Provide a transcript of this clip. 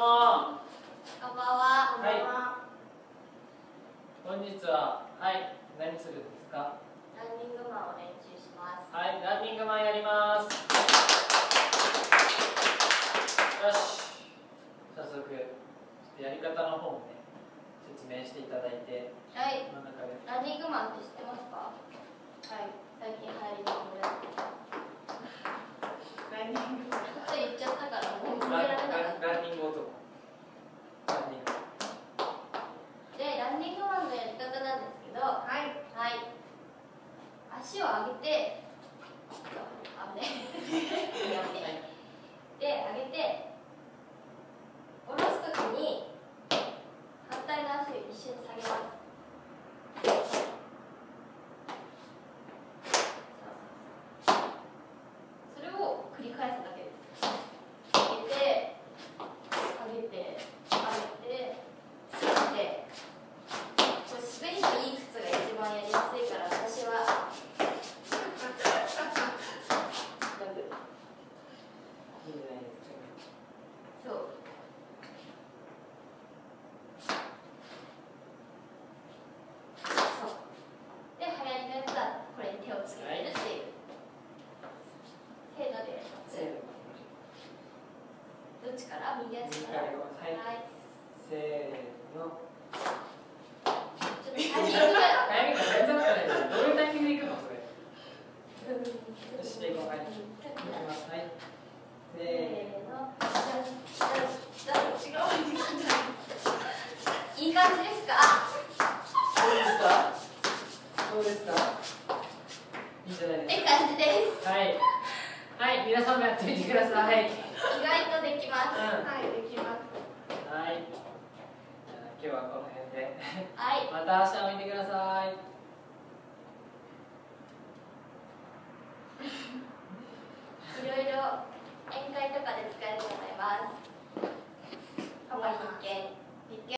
も。こんばんは、はい、本日は。はい。何するんです。かランニングマンを練習します。はいランニングマンやります。よし。早速ちょっとやり方の方もね説明していただいてはい。ランニングマンって知ってますか？はい。足を上げてあぶね やめてで上げて下ろすときに反対の足を一緒に下げますそれを繰り返すだけです上げて上げて上げて下げてこれ滑りのいい靴が一番やりやすいから私はなんでいいんじゃないですかそうそうで流行りのやつはこれに手をつけてるっていうせーのでやりますせーの。どっちから？右足右かからはい。はい。せーの。ちょっとタイミングがタイミングが全然合ってない。ですどういうタイミングでいくの？それ。しはいいきます。はいせせーの。いいい感じですかどうですかどうですかじゃないですか感じです。はい。はい皆さんもやってみてください。意外とできます。うん。はいできます。はい。じゃあ今日はこの辺で。はい。また明日も見てください